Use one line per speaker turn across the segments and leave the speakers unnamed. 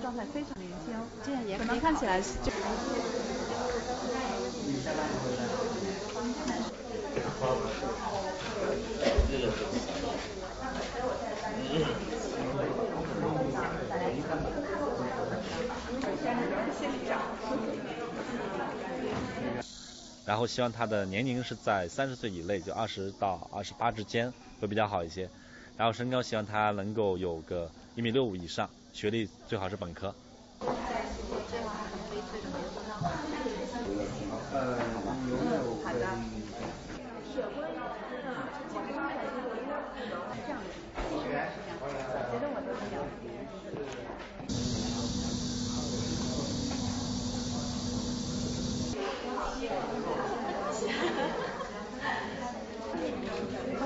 状态非常年轻，
这样也
可能看起来就。
然后希望他的年龄是在三十岁以内，就二十到二十八之间会比较好一些。然后身高希望他能够有个一米六五以上，学历最好是本科。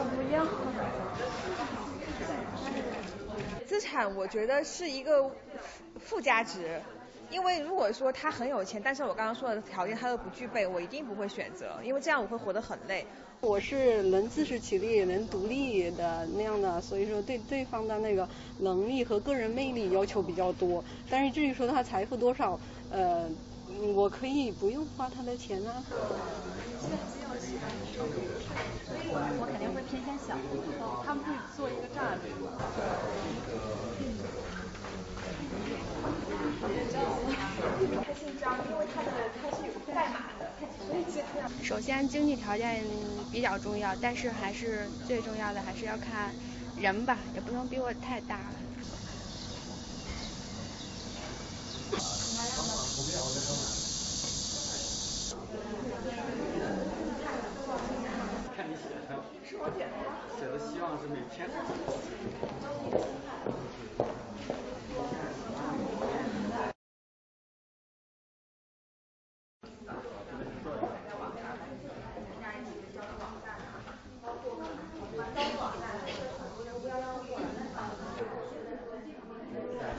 资产我觉得是一个附加值，因为如果说他很有钱，但是我刚刚说的条件他都不具备，我一定不会选择，因为这样我会活得很累。
我是能自食其力、能独立的那样的，所以说对对方的那个能力和个人魅力要求比较多。但是至于说他财富多少，呃，我可以不用花他的钱啊。
我肯定会偏向小户，他们会做一个栅栏。
他姓张，因为他的他是有代码的，
首先经济条件比较重要，但是还是最重要的还是要看人吧，也不能比我太大了。
看你写的，写的希望是每天。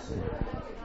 Yes.